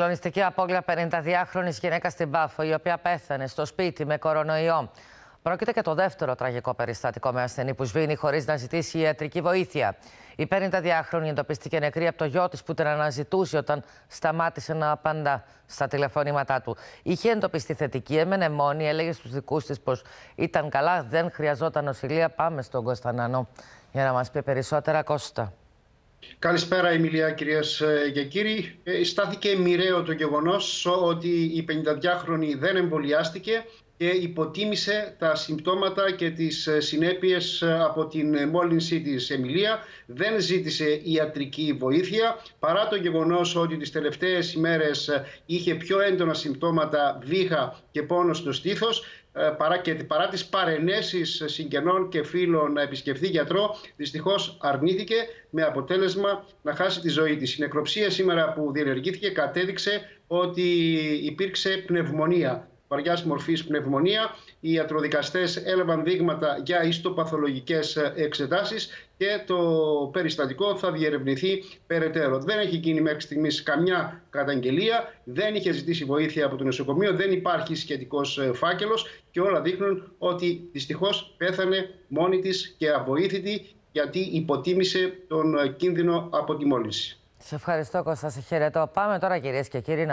Κλονιστική απώλεια 52χρονη γυναίκα στην Πάφο, η οποία πέθανε στο σπίτι με κορονοϊό. Πρόκειται και το δεύτερο τραγικό περιστατικό με ασθενή που σβήνει χωρίς να ζητήσει ιατρική βοήθεια. Η 52χρονη εντοπίστηκε νεκρή από το γιο της που την αναζητούσε όταν σταμάτησε να απαντά στα τηλεφωνήματά του. Είχε εντοπιστεί θετική, έμενε μόνη, έλεγε στους δικούς της πως ήταν καλά, δεν χρειαζόταν νοσηλεία. Πάμε στον Κωνσταντανό για να μας πει περισσότερα, Κώστα. Καλησπέρα, Εμιλία, κυρίες και κύριοι. Ε, στάθηκε μοιραίο το γεγονός ότι η 52χρονη δεν εμβολιάστηκε και υποτίμησε τα συμπτώματα και τις συνέπειες από την μόλυνση της Εμιλία. Δεν ζήτησε ιατρική βοήθεια παρά το γεγονός ότι τις τελευταίες ημέρες είχε πιο έντονα συμπτώματα βήχα και πόνος στο στήθος παρά, και παρά τις παρενέσεις συγγενών και φίλων να επισκεφθεί γιατρό δυστυχώς αρνήθηκε με αποτέλεσμα να χάσει τη ζωή της. Η νεκροψία σήμερα που διενεργήθηκε κατέδειξε ότι υπήρξε πνευμονία βαριάς μορφής πνευμονία. Οι ιατροδικαστές έλαβαν δείγματα για ιστοπαθολογικές εξετάσεις και το περιστατικό θα διερευνηθεί περαιτέρω. Δεν έχει γίνει μέχρι στιγμής καμιά καταγγελία, δεν είχε ζητήσει βοήθεια από το νοσοκομείο, δεν υπάρχει σχετικός φάκελος και όλα δείχνουν ότι δυστυχώς πέθανε μόνη της και αβοήθητη γιατί υποτίμησε τον κίνδυνο από τη μόλυνση. Σε ευχαριστώ Κώστα, σε χαιρετώ. Πάμε τώρα κυρίες και κύριοι να